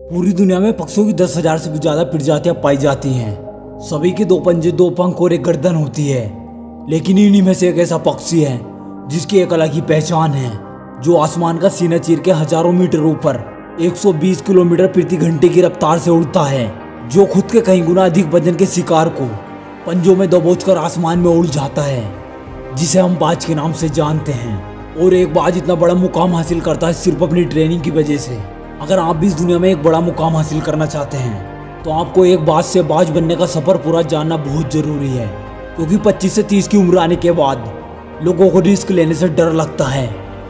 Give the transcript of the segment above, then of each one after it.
पूरी दुनिया में पक्षियों की दस हज़ार से भी ज़्यादा प्रजातियाँ पाई जाती हैं। सभी के दो पंजे, दो पंख और एक गर्दन होती है। लेकिन इन्हीं में से एक ऐसा पक्षी है, जिसकी एक अलग ही पहचान है, जो आसमान का सीना चीर के हज़ारों मीटर ऊपर 120 किलोमीटर प्रति घंटे की रफ्तार से उड़ता है, जो खुद के कई गुना अधिक वज़न के शिकार को पंजों में दबोच आसमान में उड़ जाता है, जिसे हम बाज के नाम से जानते हैं। और एक बाज इतना बड़ा मुकाम हासिल करता है सिर्फ़ अपनी ट्रेनिंग की वजह से। अगर आप भी इस दुनिया में एक बड़ा मुकाम हासिल करना चाहते हैं तो आपको एक बाज से बाज बनने का सफ़र पूरा जानना बहुत ज़रूरी है। क्योंकि 25 से 30 की उम्र आने के बाद लोगों को रिस्क लेने से डर लगता है,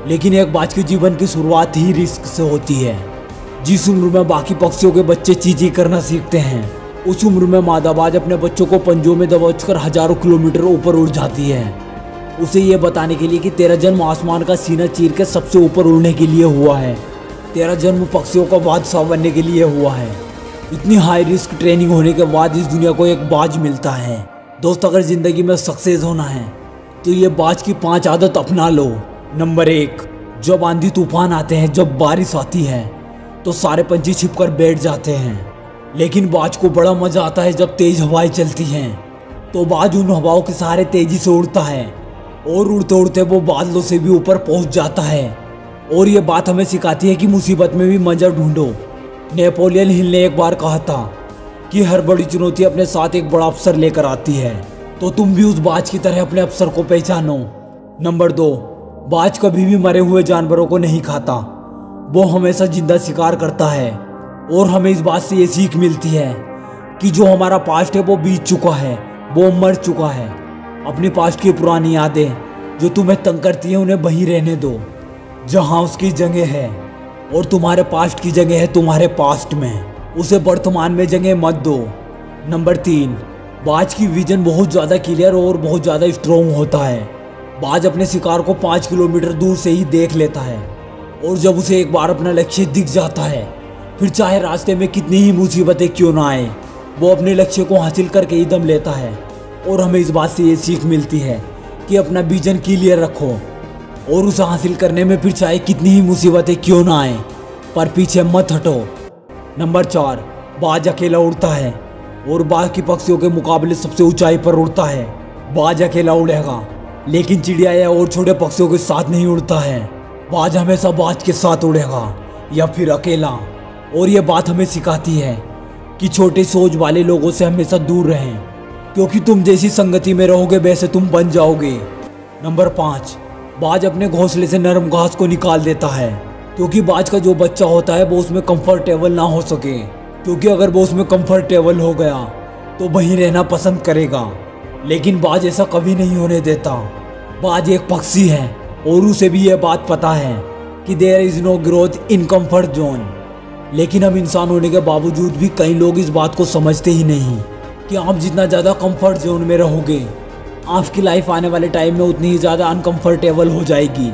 लेकिन एक बाज के जीवन की शुरुआत ही रिस्क से होती है। जिस उम्र में बाकी पक्षियों के बच्चे चीज़ें करना सीखते हैं, उस उम्र में मादाबाज अपने बच्चों को पंजों में दबोच कर हज़ारों किलोमीटर ऊपर उड़ जाती है। उसे ये बताने के लिए कि तेरा जन्म आसमान का सीना चीर के सबसे ऊपर उड़ने के लिए हुआ है। तेरा जन्म पक्षियों का बादशाह बनने के लिए हुआ है। इतनी हाई रिस्क ट्रेनिंग होने के बाद इस दुनिया को एक बाज मिलता है। दोस्त, अगर ज़िंदगी में सक्सेस होना है तो ये बाज की पाँच आदत अपना लो। नंबर एक, जब आंधी तूफ़ान आते हैं, जब बारिश आती है तो सारे पंछी छिपकर बैठ जाते हैं। लेकिन बाज को बड़ा मज़ा आता है जब तेज हवाएँ चलती हैं। तो बाज उन हवाओं के सहारे तेज़ी से उड़ता है, और उड़ते उड़ते वो बादलों से भी ऊपर पहुँच जाता है। और ये बात हमें सिखाती है कि मुसीबत में भी मंजर ढूंढो। नेपोलियन हिल ने एक बार कहा था कि हर बड़ी चुनौती अपने साथ एक बड़ा अफसर लेकर आती है। तो तुम भी उस बाज की तरह अपने अफसर को पहचानो। नंबर दो, बाज कभी भी मरे हुए जानवरों को नहीं खाता। वो हमेशा ज़िंदा शिकार करता है और हमें इस बात से ये सीख मिलती है कि जो हमारा पास्ट है वो बीत चुका है, वो मर चुका है। अपनी पास्ट की पुरानी यादें जो तुम्हें तंग करती हैं, उन्हें वहीं रहने दो। जहाँ उसकी जगह है और तुम्हारे पास्ट की जगह है तुम्हारे पास्ट में। उसे वर्तमान में जगह मत दो। नंबर तीन, बाज की विजन बहुत ज़्यादा क्लियर और बहुत ज़्यादा स्ट्रोंग होता है। बाज अपने शिकार को पाँच किलोमीटर दूर से ही देख लेता है और जब उसे एक बार अपना लक्ष्य दिख जाता है, फिर चाहे रास्ते में कितनी ही मुसीबतें क्यों ना आए, वो अपने लक्ष्य को हासिल करके ही दम लेता है। और हमें इस बात से ये सीख मिलती है कि अपना विजन क्लियर रखो। और उसे हासिल करने में फिर चाहे कितनी ही मुसीबतें क्यों ना आए, पर पीछे मत हटो। नंबर चार, बाज अकेला उड़ता है और बाकी पक्षियों के मुकाबले सबसे ऊंचाई पर उड़ता है। बाज अकेला उड़ेगा, लेकिन चिड़िया या और छोटे पक्षियों के साथ नहीं उड़ता है। बाज हमेशा बाज के साथ उड़ेगा, या फिर अकेला। और ये बात हमें सिखाती है कि छोटे सोच वाले लोगों से हमेशा दूर रहें, क्योंकि तुम जैसी संगति में रहोगे, वैसे तुम बन जाओगे। नंबर पाँच बाज अपने घोंसले से नरम घास को निकाल देता है, क्योंकि बाज का जो बच्चा होता है वो उसमें कंफर्टेबल ना हो सके। क्योंकि अगर वो उसमें कंफर्टेबल हो गया तो वहीं रहना पसंद करेगा। लेकिन बाज ऐसा कभी नहीं होने देता। बाज एक पक्षी है, और उसे भी यह बात पता है कि there is no growth in comfort zone लेकिन हम इंसान होने के बावजूद भी कई लोग इस बात को समझते ही नहीं कि आप जितना ज़्यादा कंफर्ट जोन में रहोगे आपकी लाइफ आने वाले टाइम में उतनी ही ज़्यादा अनकंफर्टेबल हो जाएगी।